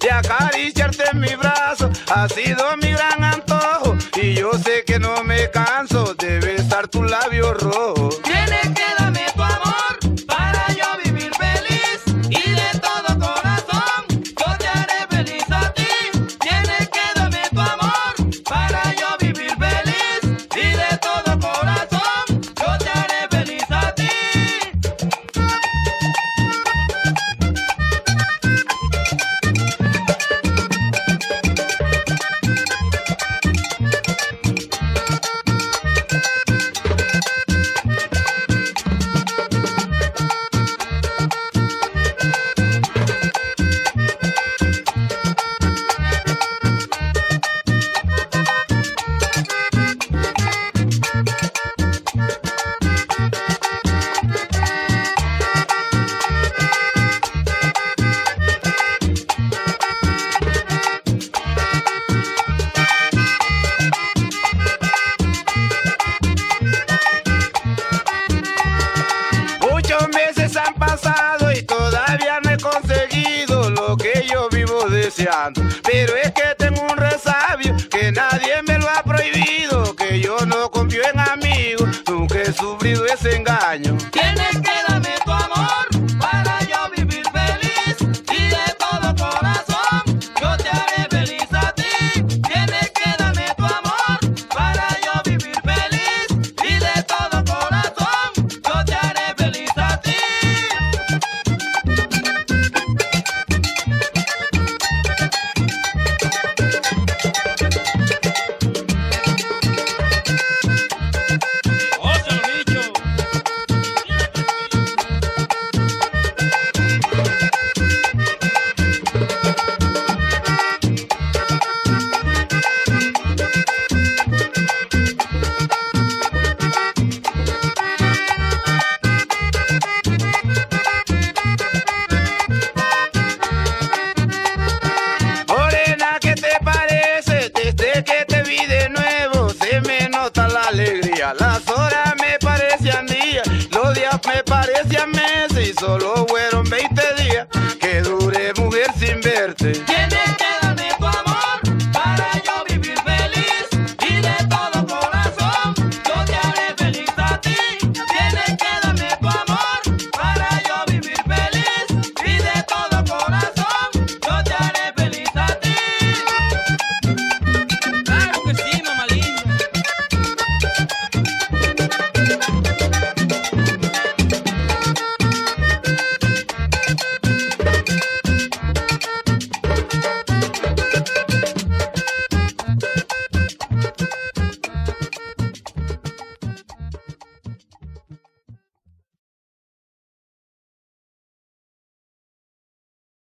de acariciarte en mi brazo, ha sido mi gran antojo. Y yo sé que no me canso de besar tu labio rojo. Y todavía no he conseguido lo que yo vivo deseando. Pero es que tengo un resabio que nadie me lo ha prohibido. Que yo no confío en amigos, nunca he sufrido ese engaño. Solo fueron 20